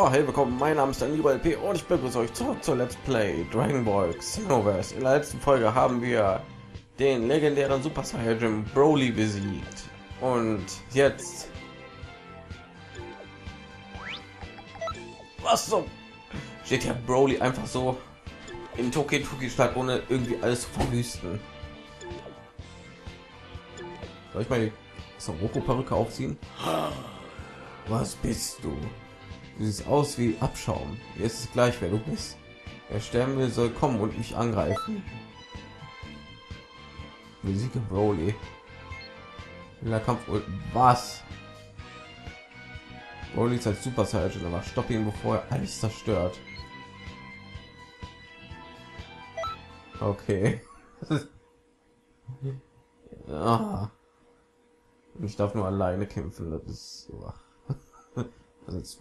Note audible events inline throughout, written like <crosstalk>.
Oh, hey, willkommen. Mein Name ist Daniel LP und ich begrüße euch zurück zur Let's Play Dragon Ball Xenoverse. In der letzten Folge haben wir den legendären Super Saiyajin Broly besiegt. Und jetzt... Was so? Steht ja Broly einfach so in Toki Stadt, ohne irgendwie alles zu verwüsten. Soll ich mal die Soroko-Perücke aufziehen? Was bist du? Du siehst aus wie Abschaum. Jetzt ist gleich, wer du bist. Der sterben will, soll kommen und mich angreifen. Besiege Broly. Der Kampf was? Broly ist als Super Saiyan, aber stopp ihn, bevor er alles zerstört. Okay. <laughs> ah. Ich darf nur alleine kämpfen. Das ist so. <laughs> Das ist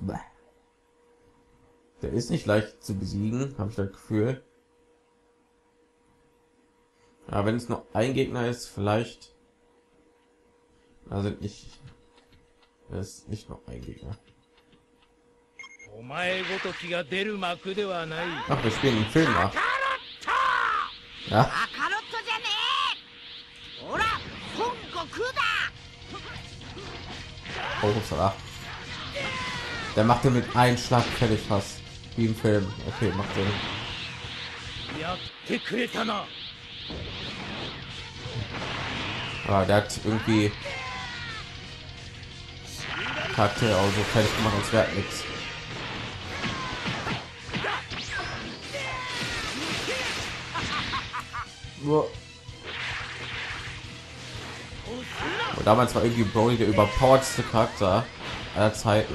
der ist nicht leicht zu besiegen, habe ich das Gefühl. Aber wenn es nur ein Gegner ist, vielleicht. Also nicht. Es ist nicht noch ein Gegner. Ach, wir spielen den Film nach. Ja. Oh. Der macht den mit einem Schlag fertig fast. Wie im Film. Okay, macht Sinn. Ah, der hat irgendwie Charaktere also fertig gemacht, als wäre nichts. Und damals war irgendwie Broly der überpowertste Charakter aller Zeiten.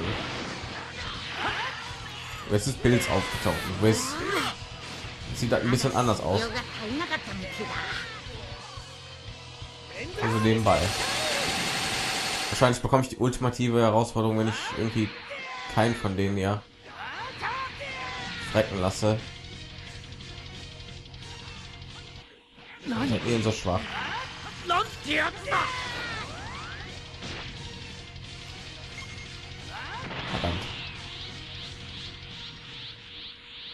Jetzt ist Pilz aufgetaucht. Weißt, sieht halt ein bisschen anders aus. Also nebenbei. Wahrscheinlich bekomme ich die ultimative Herausforderung, wenn ich irgendwie keinen von denen ja frecken lasse. Nein, so schwach. Verdammt.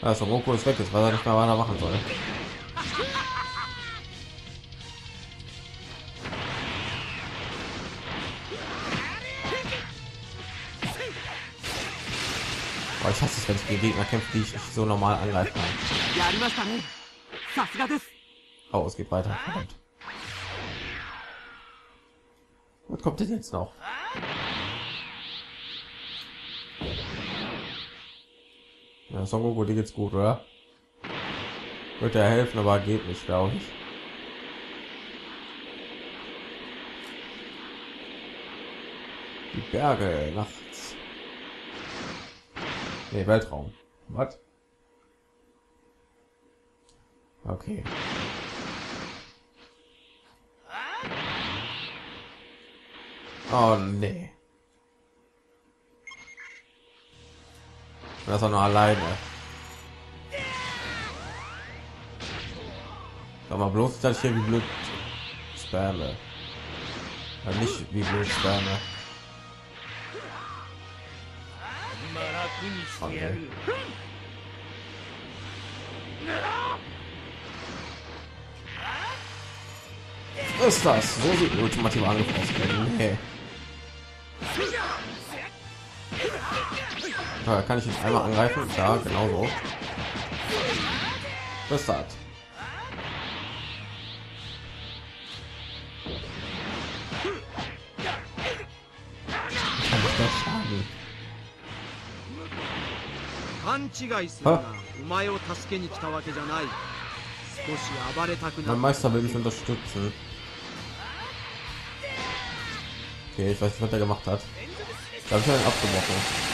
Also Roku ist weg, jetzt weiß er nicht mehr, was er machen soll. Aber ich hasse es, wenn ich gegen Gegner kämpfe, die ich so normal angreifen kann. Oh, es geht weiter. Verdammt. Was kommt denn jetzt noch? Ja, Son Goku, dir geht's gut, oder? Wird er helfen, aber geht nicht, glaube ich. Die Berge nachts. Nee, Weltraum. Was? Okay. Oh nee. Das er nur alleine. Mal bloß, dass ich hier wie blöd spamme. Ja, nicht wie blöd spamme. Okay. ist das? So sieht ultimative Angriff aus. Nee. Da kann ich jetzt einmal angreifen? Da, genau so. Das hat. Mein Meister will mich unterstützen. Okay, ich weiß nicht, was er gemacht hat. Da habe ich einen abgebrochen.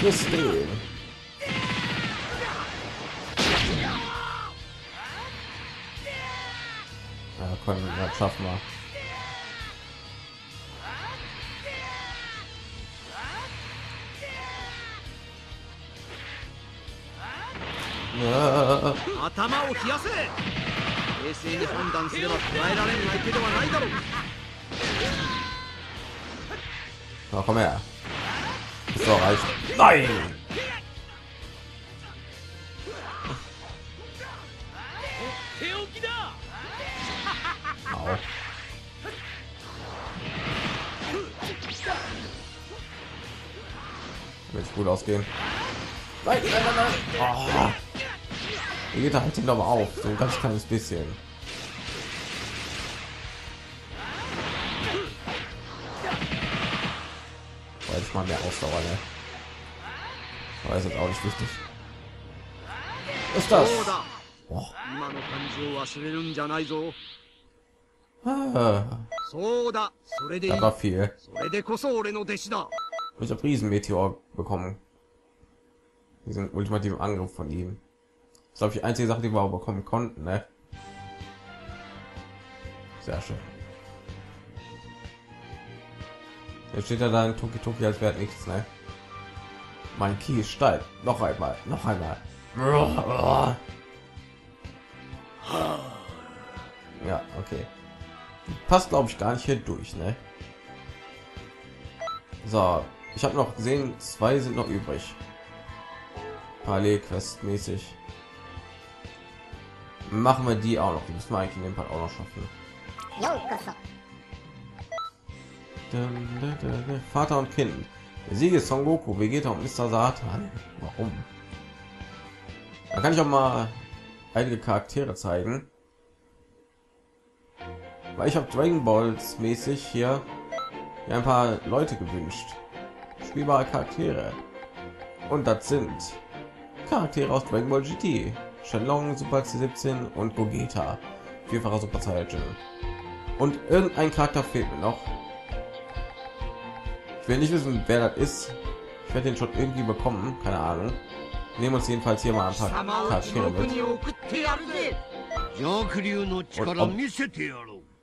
Friss den. Ja, wir das schaffen wir. Ja. 冷静に判断すれば捉えられん相手ではないだろう Na, komm her. Ist doch reicht. Nein! Au. Wird gut ausgehen. Nein, nein, nein, nein. Oh. geht halt ihn aber auf, so ein ganz kleines bisschen. Boah, jetzt mal mehr Ausdauer, ne? Aber ist jetzt auch nicht wichtig. Ist das? Oh. Ah. Da war viel. Ich habe Riesenmeteor bekommen. Diesen ultimativen Angriff von ihm. Glaube ich die einzige Sache, die wir bekommen konnten, ne? Sehr schön. Jetzt steht er da in Toki Toki als wäre nichts, ne? Mein Ki steil. Noch einmal, noch einmal. Ja, okay. Passt glaube ich gar nicht hier durch, ne? So, ich habe noch gesehen, zwei sind noch übrig. Parallelquest mäßig machen wir die auch noch. Die müssen wir eigentlich in dem Part auch noch schaffen. Vater und Kind. Der Sieg ist Son Goku, Vegeta und Mr. Satan. Warum? Da kann ich auch mal einige Charaktere zeigen. Weil ich habe Dragon Balls mäßig hier ein paar Leute gewünscht. Spielbare Charaktere. Und das sind Charaktere aus Dragon Ball GT. Shenlong, Super C17 und Gogeta, vierfacher Super Saiyan. Und irgendein Charakter fehlt mir noch. Ich will nicht wissen, wer das ist. Ich werde den schon irgendwie bekommen, keine Ahnung. Nehmen uns jedenfalls hier mal ein paar Charaktere mit.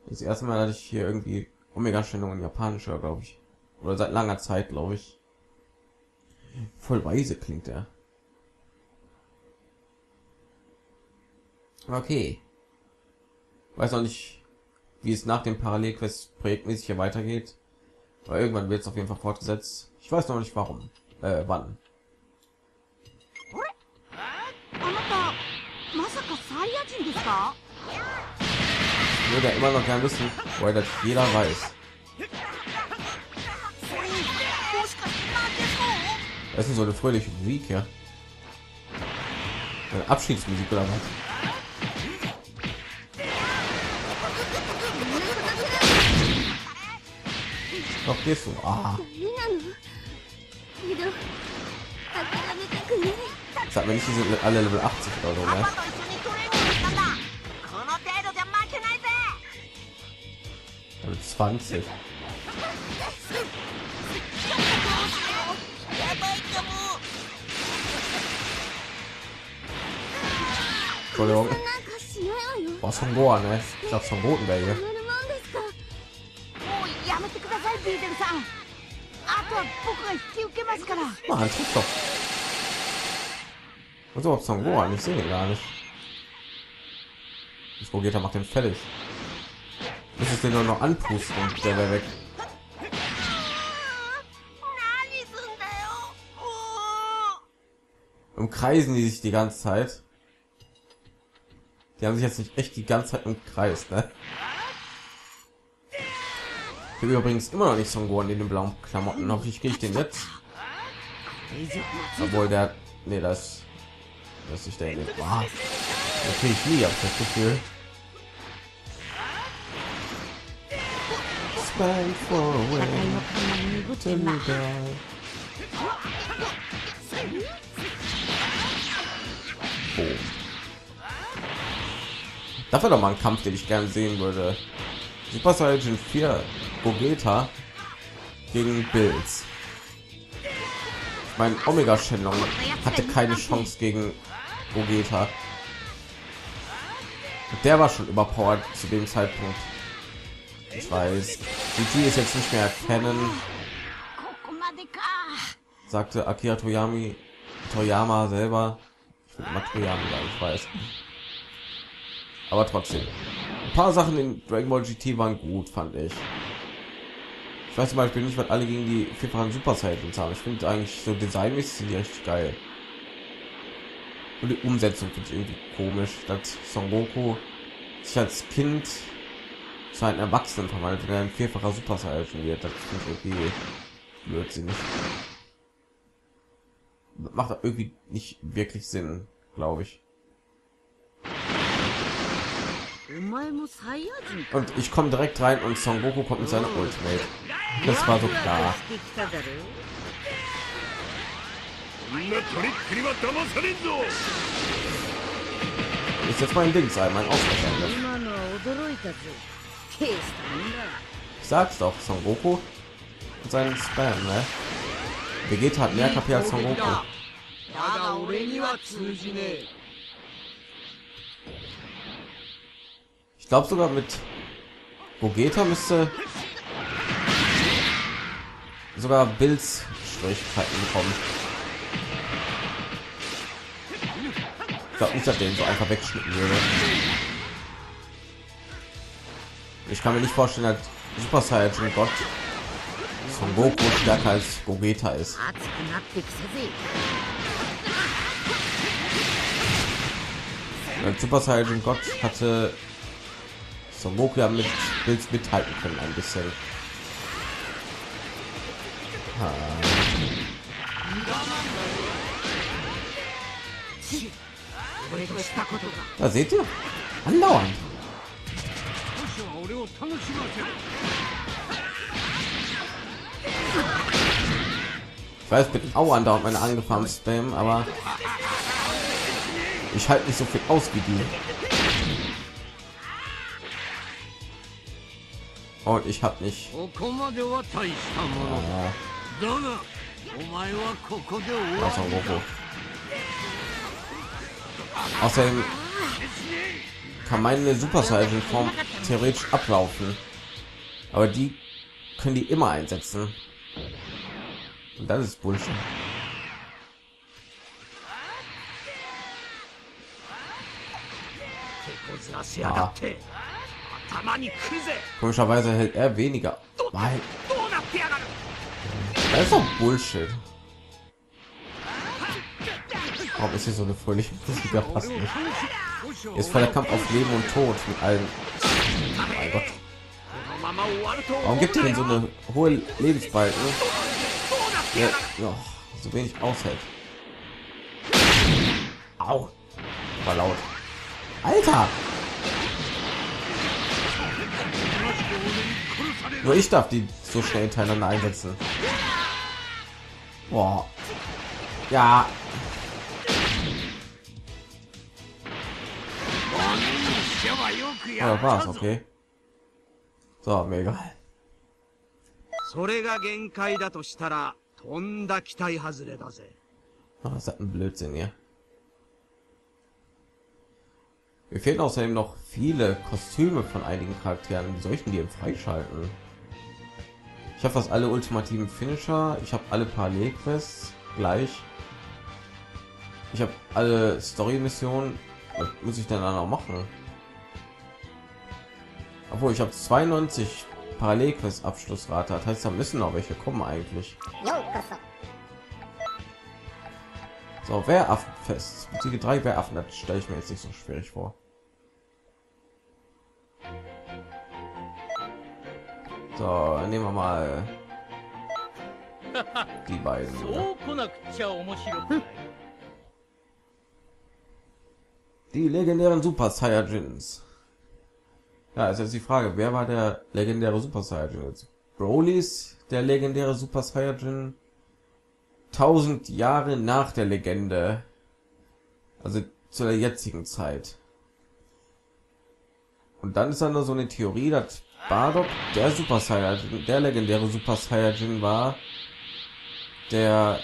Und das erste Mal, dass ich hier irgendwie Omega-Stellung in Japanisch höre, glaube ich. Oder seit langer Zeit, glaube ich. Voll weise klingt er. Okay. Weiß noch nicht, wie es nach dem Parallelquest projektmäßig hier weitergeht. Aber irgendwann wird es auf jeden Fall fortgesetzt. Ich weiß noch nicht warum. Äh, wann. Ich Würde immer noch gern wissen, weil das jeder weiß. Das ist so eine fröhliche Musik, ja. Eine Abschiedsmusik oder was? Doch gehst du. Ah. Sag mir nicht, die alle Level 80 oder so, ne? Level 20. Entschuldigung. Boah, Son Gohan, ne? Ich glaub, Son Goten wäre. Ah, halt doch. Und so auf Son Gohan, ich sehe gar nicht. Ich Vegeta macht den fertig. Muss ich den nur noch anpusten und der wäre weg. Umkreisen die sich die ganze Zeit. Die haben sich jetzt nicht echt die ganze Zeit umkreist, ne? Ich habe übrigens immer noch nicht so Gohan in den blauen Klamotten. Hoffentlich kriege ich den jetzt. Obwohl der, nee, das, das ist der, den, ah, das kriege ich nie, hab ich das Gefühl. Spine for. Das wäre doch mal ein Kampf, den ich gerne sehen würde. Super Saiyan 4 Gogeta gegen Bills. Mein Omega Shenlong hatte keine Chance gegen Gogeta. Der war schon überpowered zu dem Zeitpunkt. Ich weiß, GT ist jetzt nicht mehr erkennen, sagte Akira Toyami, Toyama selber. Ich bin Toyami, ich weiß. Aber trotzdem paar Sachen in Dragon Ball GT waren gut, fand ich. Ich weiß zum Beispiel nicht, was alle gegen die vierfachen Super Saiyans haben. Ich finde eigentlich so designmäßig sind die richtig geil. Und die Umsetzung finde ich irgendwie komisch, dass Son Goku sich als Kind zu einem Erwachsenen verwandelt, wenn er ein vierfacher Super Saiyan wird. Das finde ich irgendwie blödsinnig. Das macht irgendwie nicht wirklich Sinn, glaube ich. Und ich komme direkt rein und Son Goku kommt mit seiner Ultimate. Das war so klar. Ist jetzt mein Ding sein, mein Aufmerksamkeit. Ich sag's doch, Son Goku und seinen Spam, ne? Vegeta hat mehr KP als Son Goku. Ich glaube sogar mit Gogeta müsste sogar Bills Schwierigkeiten kommen. Ich glaube nicht, dass den so einfach wegschnitten würde. Ich kann mir nicht vorstellen, dass Super Saiyan Gott von Goku stärker als Gogeta ist. Super Saiyan Gott hatte so, Moku haben mit Bild mithalten können ein bisschen. Da seht ihr? Andauernd. Ich weiß, bin auch andauernd meine angefahren spam, aber ich halte nicht so viel aus wie die. und ich habe nicht. Außer außerdem kann meine super Saiyan Form theoretisch ablaufen. Aber die können die immer einsetzen. Und das ist Bullshit. Ah. Komischerweise hält er weniger. Weil das ist doch Bullshit. Warum ist hier so eine fröhliche Musik? Das passt nicht. Hier ist voll der Kampf auf Leben und Tod mit allen. Oh mein Gott. Warum gibt ihr denn so eine hohe Lebensbalken? Ja, ja, so wenig aushält. Au. War laut. Alter! Nur ich darf die so schnell hintereinander einsetzen. Boah. Ja, 者はよく ja や das っ war's, たぞ okay. So, mir egal. それが限界だとしたらとんだ期待外れだぜ Ah, Das hat ein Blödsinn hier. Mir fehlen außerdem noch viele Kostüme von einigen Charakteren. Wie soll ich denn die denn freischalten? Ich habe fast alle ultimativen Finisher. Ich habe alle Parallelquests gleich. Ich habe alle Story-Missionen. Was muss ich denn da noch machen? Obwohl ich habe 92 Parallelquest Abschlussrate. Das heißt, da müssen noch welche kommen eigentlich. よ so, wer Affenfest? Siege 3 wer das stelle ich mir jetzt nicht so schwierig vor. So, nehmen wir mal die beiden. <laughs> Die legendären Super Saiyajins. Ja, ist jetzt die Frage, wer war der legendäre Super Saiyajin? Broly's, der legendäre Super Saiyajin? 1000 Jahre nach der Legende. Also zu der jetzigen Zeit. Und dann ist dann nur so eine Theorie, dass Bardock der Super Saiyajin, der legendäre Super Saiyajin war, der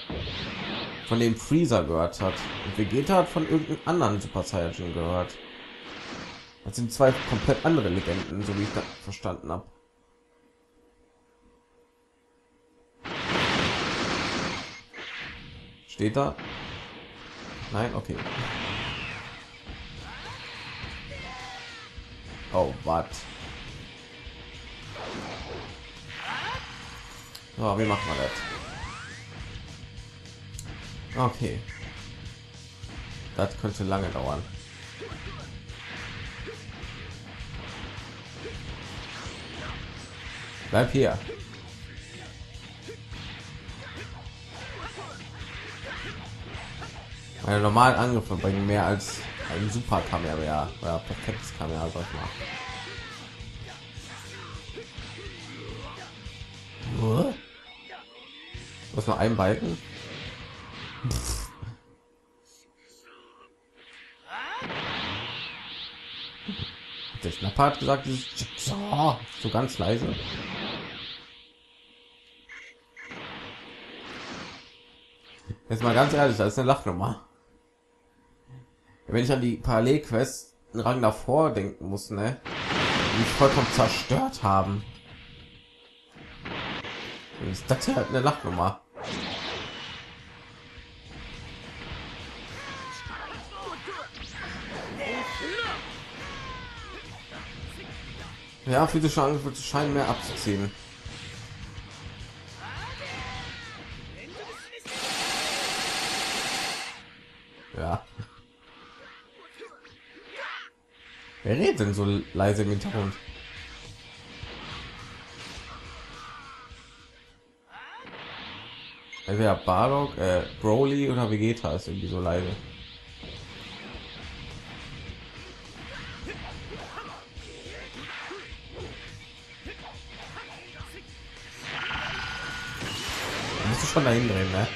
von dem Freezer gehört hat. Und Vegeta hat von irgendeinem anderen Super Saiyajin gehört. Das sind zwei komplett andere Legenden, so wie ich das verstanden habe. Steht da? Nein, okay. Oh, was? So, wie machen wir das? Okay. Das könnte lange dauern. Bleib hier. Meine normalen Angriffe bringen mehr als ein super Kamera oder perfektes Kamera, sag ich mal. Was nur ein Balken? Der Schnapper hat gesagt, so, so ganz leise. Jetzt mal ganz ehrlich, das ist eine Lachnummer. Wenn ich an die Parallelquest einen Rang davor denken muss, ne? Die mich vollkommen zerstört haben. Ist das halt eine Lachnummer? Ja, physische Angriffe scheinen mehr abzuziehen. Wer redet denn so leise im Hintergrund? Entweder Bardock, äh, Broly oder Vegeta ist irgendwie so leise. Musst du schon dahin drehen, ne?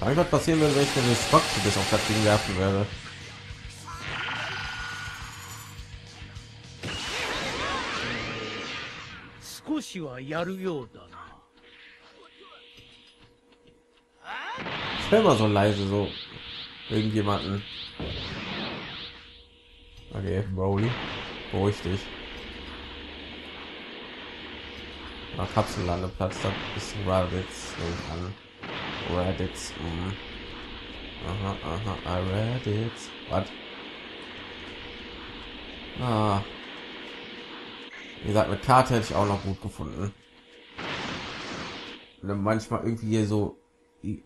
Kann was passieren würde, wenn ich den Spock bis auf das Ding werfen würde? 少しはやるようだな Ich will mal so leise so irgendjemanden. Okay, Broly, beruhig dich. Na, Kapsellandeplatz, da ist Raditz an. Raditz. Mhm. Aha, aha, ah, Raditz. Was? Ah. Wie gesagt, mit Karte hätte ich auch noch gut gefunden. Wenn du manchmal irgendwie hier so die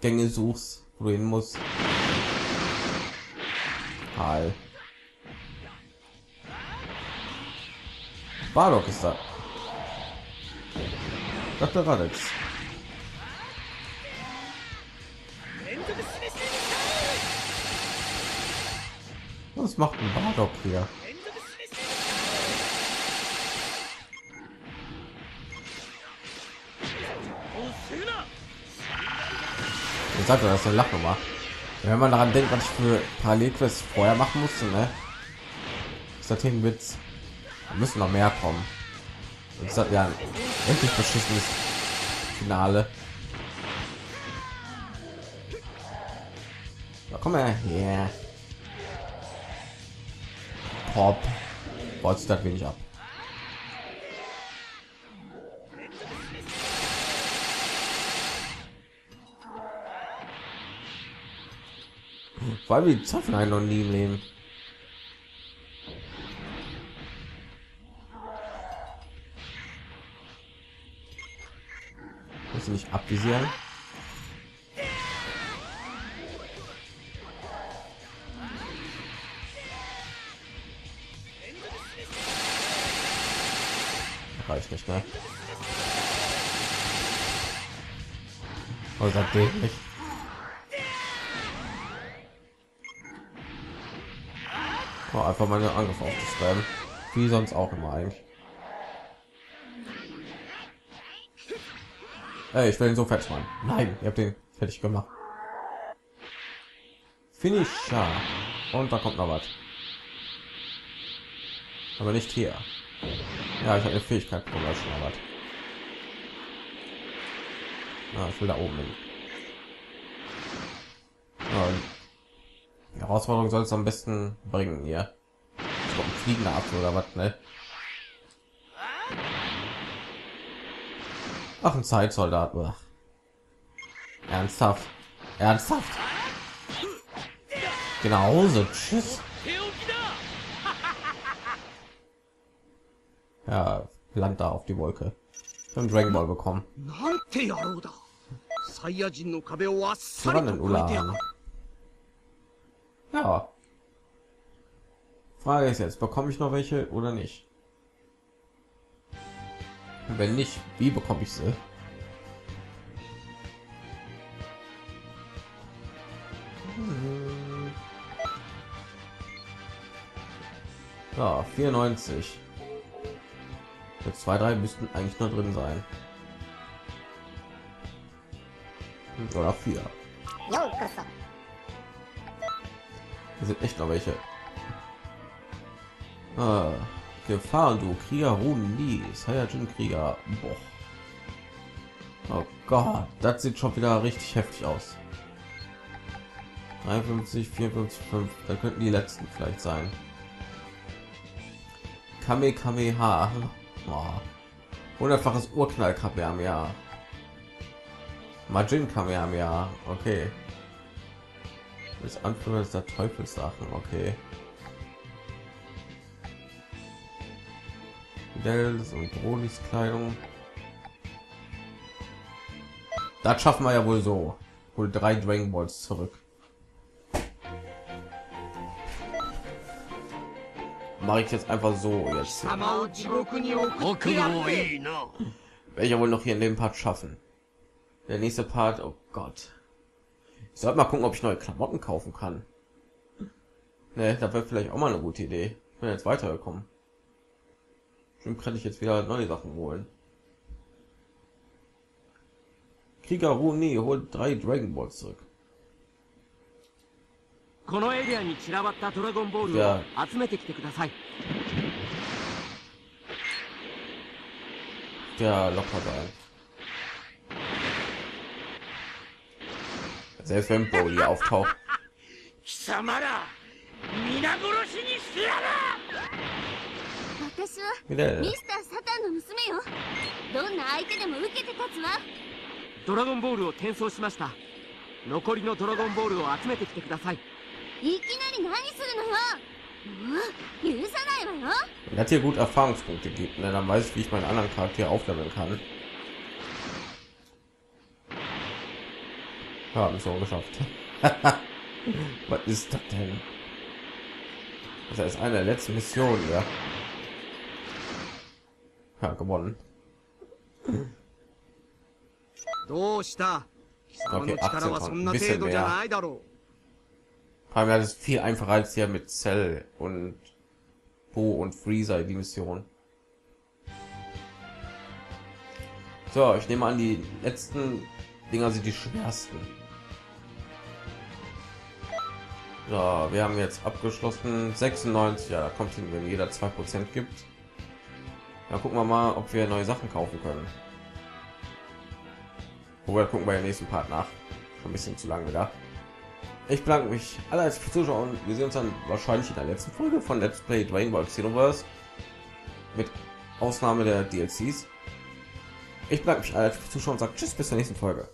Gänge suchst, wo du hin musst. Bardock ist da. Dr. Raditz. Was macht ein Bardock hier? Ich sagte, das ist eine Lachnummer. Wenn man daran denkt, was ich für Parallelquests vorher machen musste, ne? Ist das ein Witz? Da müssen noch mehr kommen. Und das hat ja ein endlich beschissenes Finale. Da komm her her. Pop. Baut das wenig ab. Weil wir Zoffen einen noch nie im Leben. Muss ich nicht abvisieren? Reicht nicht, ne? Oh, sagt dämlich. Oh, einfach meine Angriff aufzuschreiben. Wie sonst auch immer eigentlich. Ey, ich will ihn so fertig machen. Nein, ihr habt den fertig gemacht. Finisher. Und da kommt noch was. Aber nicht hier. Ja, ich habe eine Fähigkeit mal was. Ja, ich will da oben hin. Ja, die Herausforderung soll es am besten bringen hier. So also ein fliegender Apfel oder was, ne? Ach, ein Zeitsoldat. Ach. Ernsthaft? Ernsthaft? Genau so. Tschüss. <laughs> Ja, Land da auf die Wolke. Im Dragon Ball bekommen. Verwandeln, Ulan. Ja. Frage ist jetzt, bekomme ich noch welche oder nicht? Wenn nicht, wie bekomme ich sie? Hm. Ja, 94. Jetzt zwei, drei müssten eigentlich noch drin sein. Oder vier. ようこそ hier sind echt noch welche. Ah, Gefahren, du Krieger ruhen nie. Saiyajin Krieger. Boah. Oh Gott, das sieht schon wieder richtig heftig aus. 53, 54, 5. Da könnten die letzten vielleicht sein. Kame Kameha. Oh. Hundertfaches Urknall Kamehameha. Majin Kamehameha. Okay. Anführer Anführers der Teufelsdrachen. Okay. Dels und Bronis Kleidung. Das schaffen wir ja wohl so. Wohl drei Dragon Balls zurück. Mache ich jetzt einfach so jetzt. Welcher wohl noch hier in dem Part schaffen? Der nächste Part, oh Gott. Ich sollte mal gucken, ob ich neue Klamotten kaufen kann. Ne, da wäre vielleicht auch mal eine gute Idee. Ich bin jetzt weitergekommen. Bestimmt kann ich jetzt wieder neue Sachen holen. Krieger Runi holt drei Dragon Balls zurück. このエリアに散らばったドラゴンボールいやを集めてきてくだ Selbst wenn Broly auftaucht. Wieder. どんな相手でも受けて立つわドラゴンボールを転送しました残りのドラゴンボールを集めてきてくださいいきなり何するのよ Wenn das hier gut Erfahrungspunkte gibt, dann weiß ich, wie ich meinen anderen Charakter aufleveln kann. Haben es auch geschafft. <laughs> Was ist das denn? Das ist eine letzte Mission, ja. Ja, gewonnen. Okay, 18 Tonnen, ein bisschen mehr. Haben wir das viel einfacher als hier mit Cell und Bo und Freezer die Mission. So, ich nehme an, die letzten Dinger sind die schwersten. So, wir haben jetzt abgeschlossen 96. Ja, da kommt hin, wenn jeder 2% gibt. Dann gucken wir mal, ob wir neue Sachen kaufen können. Oder gucken wir im nächsten Part nach. Schon ein bisschen zu lang wieder. Ich bedanke mich alle als Zuschauer und wir sehen uns dann wahrscheinlich in der letzten Folge von Let's Play Dragon Ball Xenoverse mit Ausnahme der DLCs. Ich bedanke mich alle als Zuschauer und sage Tschüss bis zur nächsten Folge.